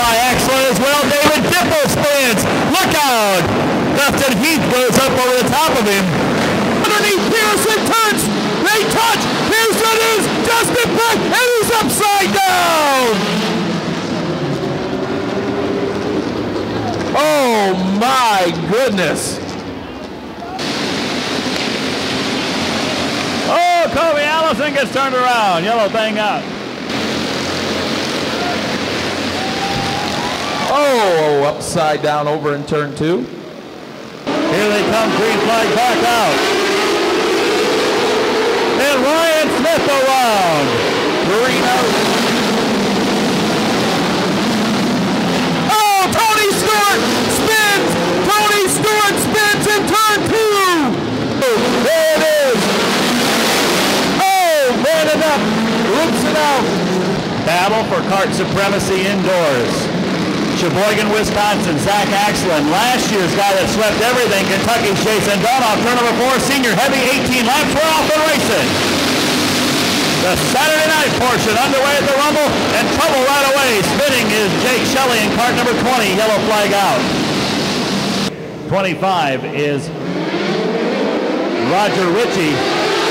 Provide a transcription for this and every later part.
by excellent as well. David Dipple spins. Look out! Dustin Heath goes up over the top of him. Underneath Pearson turns. They touch. Pearson is Justin Peck and he's upside down. Oh my goodness. Oh, Kobe Allison gets turned around. Yellow thing out. Oh, upside down over in turn two. Here they come, green flag back out. And Ryan Smith around. Green out. Oh, Tony Stewart spins. Tony Stewart spins in turn two. There it is. Oh, man it up. Loops out. Battle for kart supremacy indoors. Sheboygan, Wisconsin, Zach Axland, last year's guy that swept everything, Kentucky's Jason Dunoff, turn number four, senior heavy, 18 laps, we're off and racing. The Saturday night portion underway at the Rumble, and trouble right away. Spinning is Jake Shelley in cart number 20, yellow flag out. 25 is Roger Ritchie,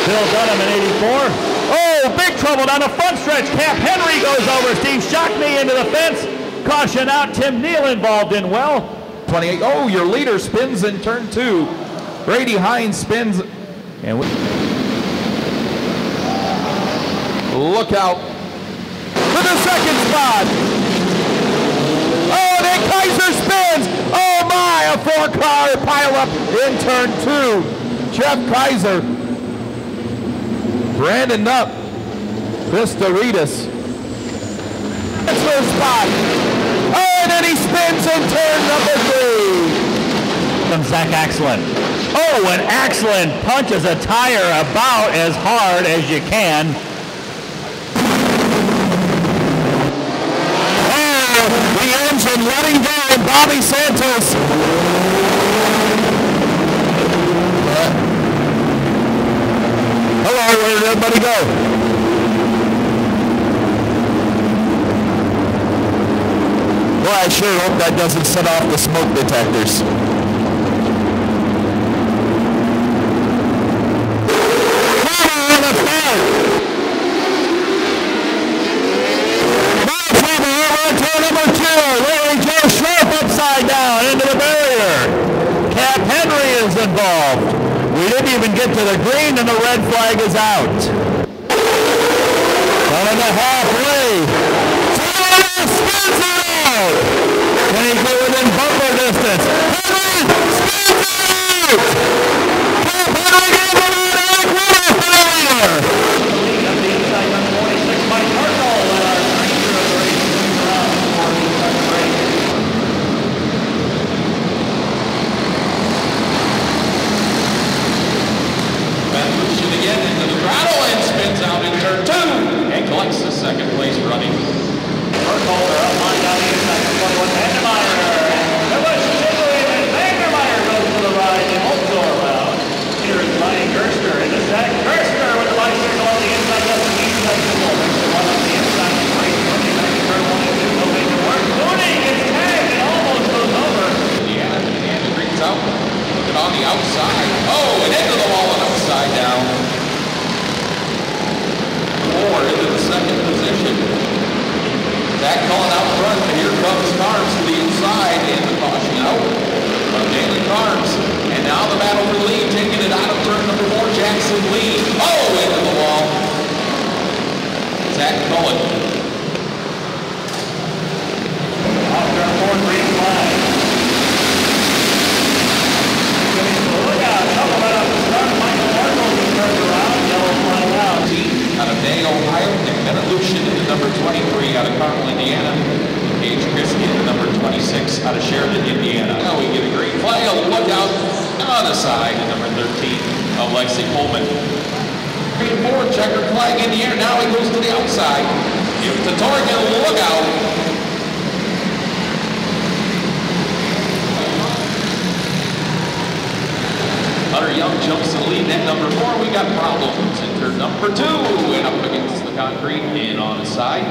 Bill Dunham in 84. Oh, big trouble down the front stretch. Cap Henry goes over. Steve Shockney into the fence. Caution out. Tim Neal involved in well. 28. Oh, your leader spins in turn two. Brady Hines spins. And we, look out for the second spot. Oh, then Kaiser spins. Oh my, a four-car pileup in turn two. Jeff Kaiser. Brandon Nutt. Chris Doritas. That's spot. Oh, and then he spins in turn number three. From Zach Axland. Oh, and Axland punches a tire about as hard as you can. Oh, the engine letting go, Bobby Santos. Hello, where did everybody go? Well, I sure hope that doesn't set off the smoke detectors. Involved. We didn't even get to the green and the red flag is out. One and a halfway. Spins out. Can he get within bumper distance? Henry. Cap Henry gave him an Eric failure. Van again into the throttle and spins out in turn two and collects the second place running. Burkholder up line down the inside for 21. Vandermeyer. It was Shigley and Vandermeyer goes for the ride. And also around. Here is Ryan Gerster in the set. Gerster with the body circle on the inside. That's the inside signal. Makes the one on the inside. Right. Running back to turn one and two. No make it work. Mooney gets tagged and almost goes over. Indiana, Indiana brings out. Looking on the outside. Oh, and into the wall and upside down. Four into the second position. That calling out front, and here comes Carms to the inside, and the caution out from Danny Carms. And now the battle for taking it out of turn number four, Jackson Lee. Oh, into the wall. Zach turn four. Look out. Michael turned around. Out. out of Day, Ohio. Nick Benelution in the number 23 out of Carmel, Indiana. Gage Christie number 26 out of Sheridan, Indiana. Now we get a green flag. Look out on the side, the number 13 of Lexi Pullman. Green four, checker flag in the air. Now he goes to the outside. Give it to Torgan. Look out. Hunter Young jumps to the lead. At number four, we got problems. Enter number two, and up against the concrete and on his side.